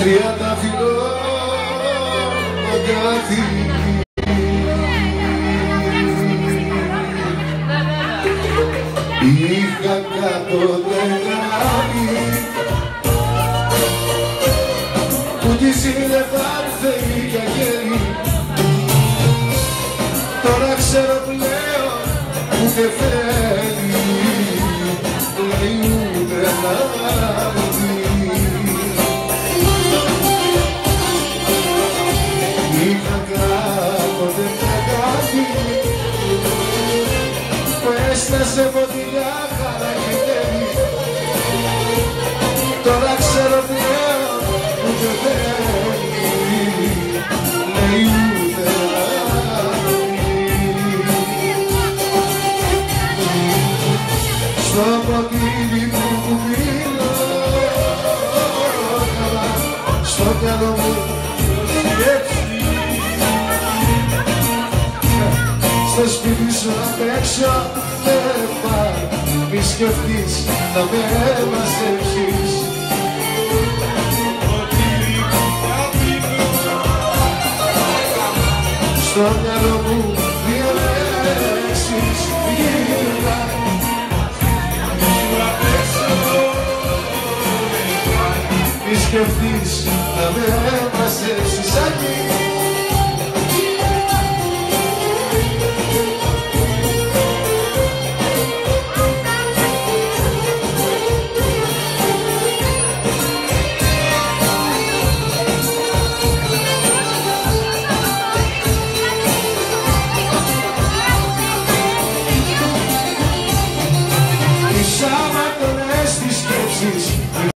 Τριάντα φιλό αγκάθι. Είχα κάτω δεκάρι που κι εσύ δεν θα έρθει για χέρι Τώρα ξέρω πλέον που και θέλει χαρά και τέλει Τώρα ξέρω πλέον που και θέλει λέει ούτε να δει στο ποτήρι που στο μυαλό μου. Σκέψη στο σπίτι σου απ' έξω δεν πάρ μη σκεφτείς να με μαζέψεις. Στο μυαλό μου δύο λέξεις σκεφτείς να με μαζέψεις εκεί Σαν να τη σκέψεις